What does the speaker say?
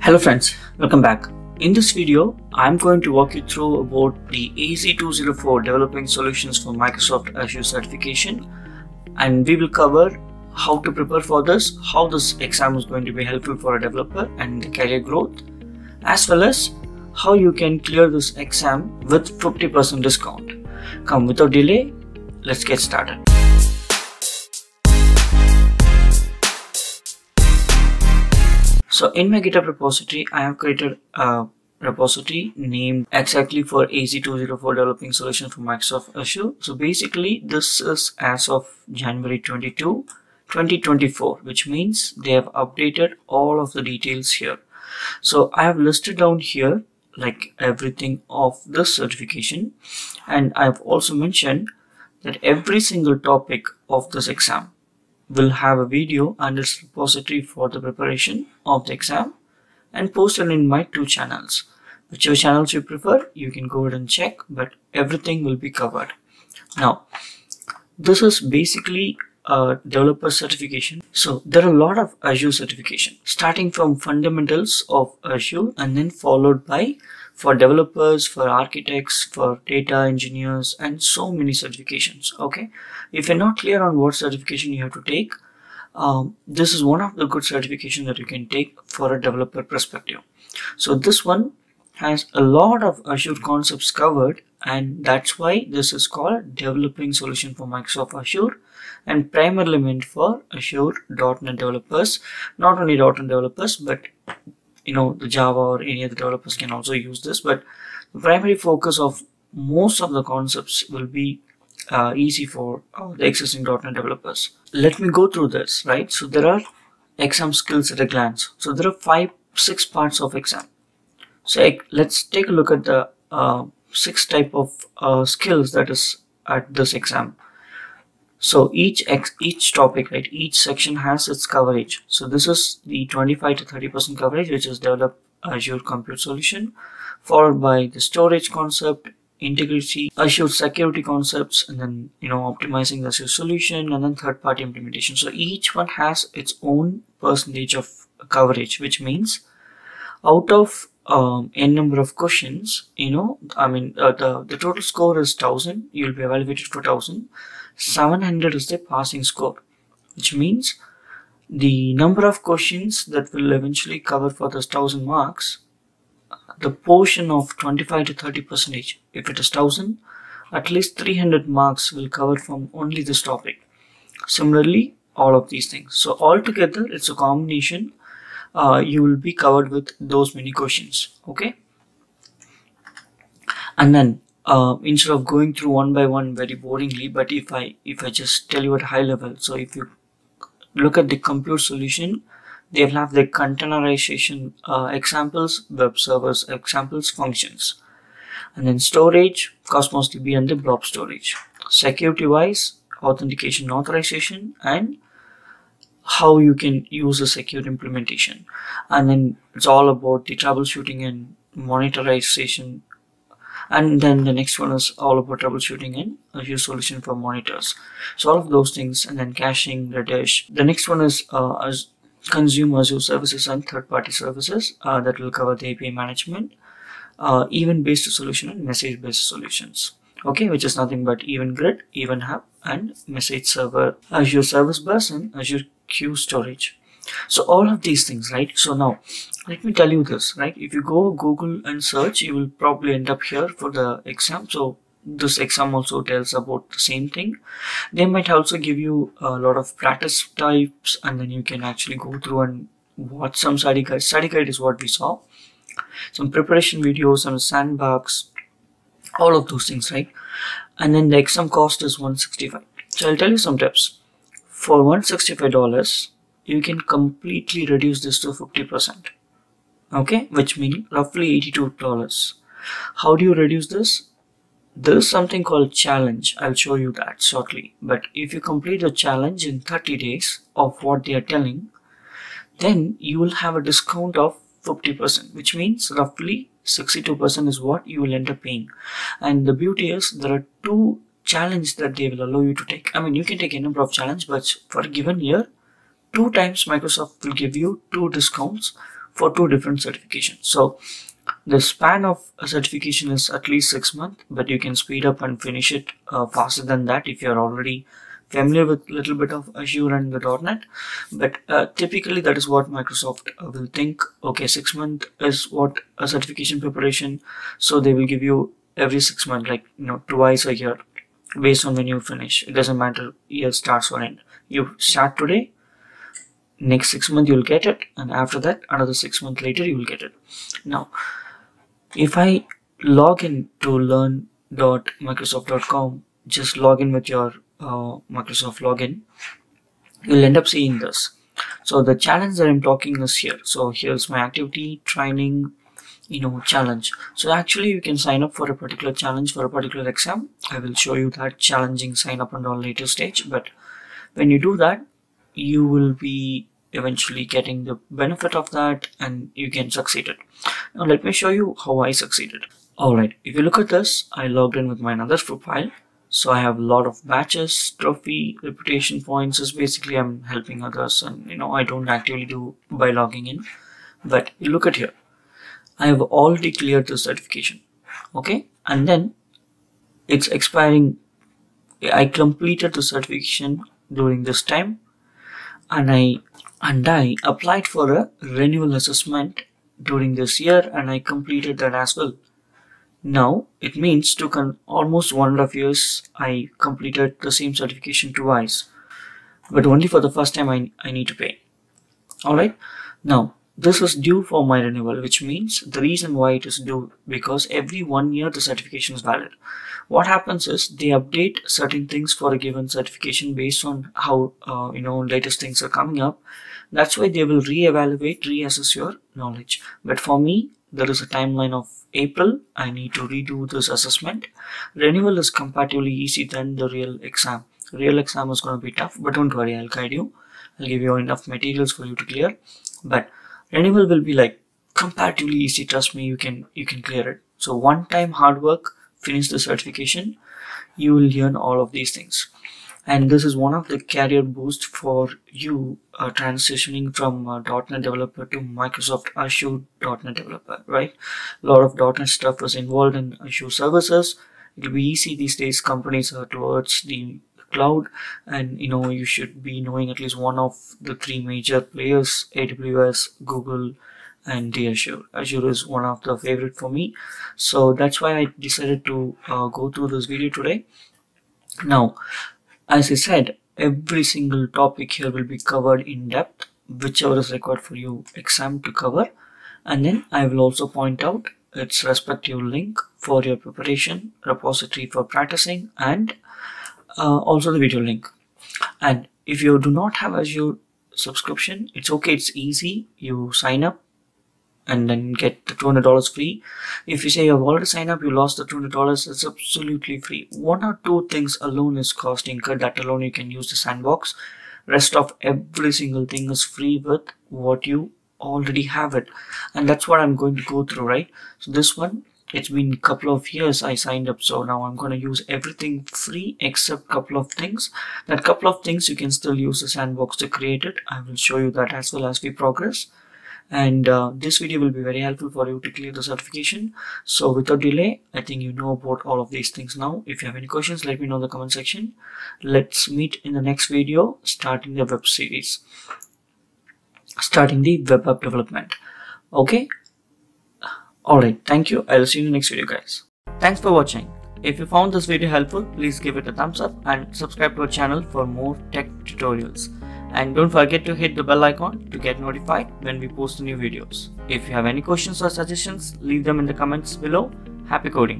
Hello friends, welcome back. In this video, I'm going to walk you through about the AZ204 Developing Solutions for Microsoft Azure certification and we will cover how to prepare for this, how this exam is going to be helpful for a developer and career growth, as well as how you can clear this exam with 50% discount. Come without delay, let's get started. So in my GitHub repository, I have created a repository named exactly for AZ204 developing solution for Microsoft Azure. So basically this is as of January 22, 2024, which means they have updated all of the details here. So I have listed down here like everything of this certification and I have also mentioned that every single topic of this exam will have a video and its repository for the preparation of the exam and posted in my two channels. Whichever channels you prefer, you can go ahead and check, but everything will be covered. Now, this is basically a developer certification. So there are a lot of Azure certification, starting from fundamentals of Azure and then followed by for developers, for architects, for data engineers, and so many certifications. Okay, if you're not clear on what certification you have to take, um, this is one of the good certification that you can take for a developer perspective. So this one has a lot of Azure concepts covered and that's why this is called developing solution for Microsoft Azure and primarily meant for Azure.NET developers, not only .NET developers but you know the java or any other developers can also use this but the primary focus of most of the concepts will be uh, easy for uh, the existing .NET developers. Let me go through this, right? So there are exam skills at a glance. So there are five, six parts of exam. So let's take a look at the uh, six type of uh, skills that is at this exam so each each topic right each section has its coverage. So this is the 25 to 30 percent coverage which is develop azure compute solution followed by the storage concept integrity azure security concepts and then you know optimizing the azure solution and then third party implementation. So each one has its own percentage of coverage which means out of um, n number of questions you know i mean uh, the the total score is 1000 you'll be evaluated for 1000 700 is the passing score which means the number of questions that will eventually cover for this 1000 marks the portion of 25 to 30 percentage if it is 1000 at least 300 marks will cover from only this topic. Similarly all of these things. So altogether it's a combination uh, you will be covered with those many questions okay? And then uh, instead of going through one by one very boringly but if I if I just tell you at high level so if you look at the compute solution they will have the containerization uh, examples web servers examples functions. And then storage cosmos db and the blob storage. Security wise authentication authorization and how you can use a secure implementation. And then it's all about the troubleshooting and monitorization. And then the next one is all about troubleshooting in Azure solution for monitors. So all of those things and then caching Redis the next one is uh, as consume Azure services and third-party services uh, that will cover the API management uh, event-based solution and message-based solutions. Okay which is nothing but event grid event hub and message server azure service bus and azure queue storage. So all of these things right? So now let me tell you this right? If you go google and search you will probably end up here for the exam. So this exam also tells about the same thing. They might also give you a lot of practice types and then you can actually go through and watch some study guide. Study guide is what we saw. Some preparation videos and sandbox all of those things right? And then the exam cost is 165 so i'll tell you some tips for 165 dollars you can completely reduce this to 50%. Okay, which means roughly $82. How do you reduce this? There is something called challenge. I'll show you that shortly. But if you complete the challenge in 30 days of what they are telling, then you will have a discount of 50%, which means roughly 62% is what you will end up paying. And the beauty is there are two challenges that they will allow you to take. I mean, you can take a number of challenge, but for a given year, two times Microsoft will give you two discounts for two different certifications. So the span of a certification is at least six months, but you can speed up and finish it uh, faster than that if you're already familiar with a little bit of Azure and the .NET. But uh, typically that is what Microsoft will think. Okay, six months is what a certification preparation. So they will give you every six months, like you know, twice a year, based on when you finish. It doesn't matter year starts or end. You start today, next six months you'll get it, and after that another six months later you will get it. Now, if I log in to learn.microsoft.com, just log in with your uh, Microsoft login, you'll end up seeing this. So the challenge that I'm talking is here. So here's my activity, training, you know, challenge. So actually you can sign up for a particular challenge for a particular exam. I will show you that challenging sign up and all later stage. But when you do that, you will be eventually getting the benefit of that and you can succeed it. Now let me show you how I succeeded. Alright, if you look at this, I logged in with my another profile so I have a lot of badges, trophy, reputation points is basically I'm helping others and you know I don't actively do by logging in. But look at here. I have already cleared the certification. Okay. And then it's expiring. I completed the certification during this time and I and I applied for a renewal assessment during this year and I completed that as well. Now it means to almost one and a half years I completed the same certification twice, but only for the first time I, I need to pay. Alright, now this is due for my renewal, which means the reason why it is due because every one year the certification is valid. What happens is they update certain things for a given certification based on how uh, you know latest things are coming up. That's why they will re-evaluate, reassess your knowledge. But for me, there is a timeline of April, I need to redo this assessment. Renewal is comparatively easy than the real exam. Real exam is going to be tough, but don't worry, I'll guide you. I'll give you enough materials for you to clear. But renewal will be like comparatively easy. Trust me, you can you can clear it. So one time hard work, finish the certification, you will learn all of these things and this is one of the career boost for you uh, transitioning from uh, .NET developer to Microsoft Azure .NET developer, right? A lot of .NET stuff is involved in Azure services. It'll be easy these days. Companies are towards the cloud, and you know you should be knowing at least one of the three major players: AWS, Google, and the Azure. Azure is one of the favorite for me, so that's why I decided to uh, go through this video today. Now, as I said, every single topic here will be covered in depth, whichever is required for you exam to cover. And then I will also point out its respective link for your preparation, repository for practicing, and uh, also the video link. And if you do not have Azure subscription, it's okay, it's easy. You sign up and then get the $200 free. If you say you have already signed up, you lost the $200, it's absolutely free. One or two things alone is cost incurred. That alone you can use the sandbox. Rest of every single thing is free with what you already have it. And that's what I'm going to go through, right? So this one, it's been a couple of years I signed up so now I'm going to use everything free except couple of things. That couple of things you can still use the sandbox to create it. I will show you that as well as we progress. And uh, this video will be very helpful for you to clear the certification. So without delay i think you know about all of these things now. If you have any questions let me know in the comment section. Let's meet in the next video starting the web series. Starting the web app development. Okay all right thank you i'll see you in the next video guys thanks for watching if you found this video helpful please give it a thumbs up and subscribe to our channel for more tech tutorials and don't forget to hit the bell icon to get notified when we post new videos. If you have any questions or suggestions, leave them in the comments below. Happy coding!